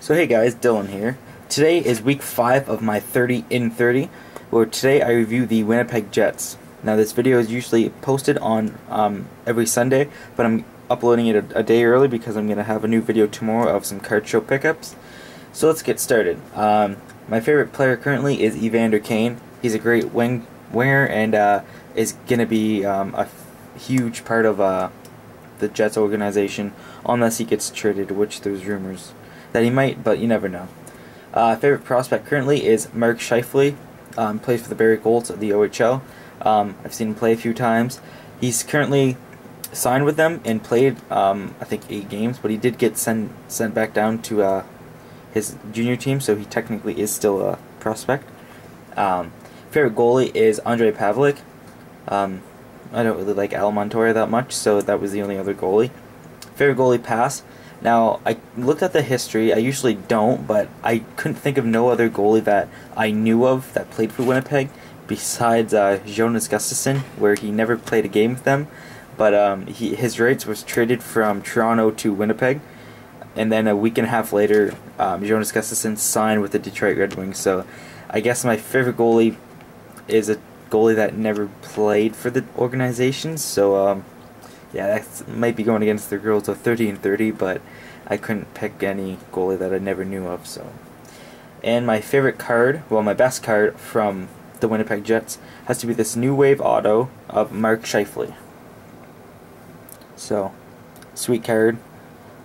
So hey guys, Dylan here. Today is week 5 of my 30 in 30, where today I review the Winnipeg Jets. Now this video is usually posted on um, every Sunday, but I'm uploading it a, a day early because I'm going to have a new video tomorrow of some card show pickups. So let's get started. Um, my favorite player currently is Evander Kane. He's a great wing winger and uh, is going to be um, a huge part of uh, the Jets organization unless he gets traded, which there's rumors that he might, but you never know. Uh, favorite prospect currently is Mark Scheifele. Um, plays for the Barrie Colts of the OHL. Um, I've seen him play a few times. He's currently signed with them and played, um, I think, eight games, but he did get sent sent back down to uh, his junior team, so he technically is still a prospect. Um, favorite goalie is Ondrej Pavelec. Um, I don't really like Al Montoya that much, so that was the only other goalie. Favorite goalie pass. Now, I looked at the history. I usually don't, but I couldn't think of no other goalie that I knew of that played for Winnipeg besides uh, Jonas Gustavsson, where he never played a game with them. But um, he, his rights was traded from Toronto to Winnipeg, and then a week and a half later, um, Jonas Gustavsson signed with the Detroit Red Wings. So, I guess my favorite goalie is a goalie that never played for the organization. So, um, yeah, that might be going against the rules of 30 and 30, but I couldn't pick any goalie that I never knew of. So, and my favorite card, well, my best card from the Winnipeg Jets has to be this new wave auto of Mark Scheifele. So, sweet card.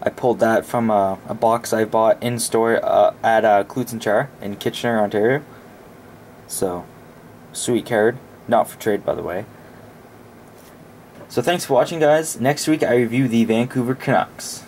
I pulled that from a, a box I bought in store uh, at uh, Char in Kitchener, Ontario. So, sweet card. Not for trade, by the way. So thanks for watching, guys. Next week I review the Vancouver Canucks.